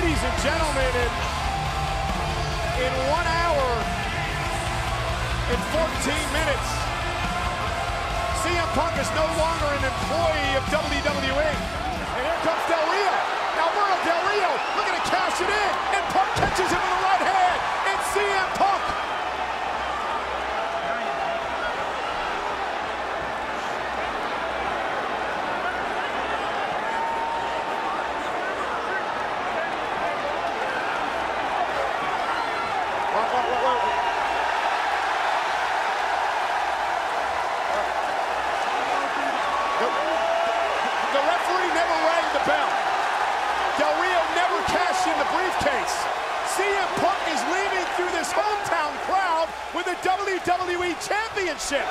ladies and gentlemen, in, in one hour and 14 minutes, CM Punk is no longer an employee of WWE. CM Punk is leaving through this hometown crowd with the WWE Championship.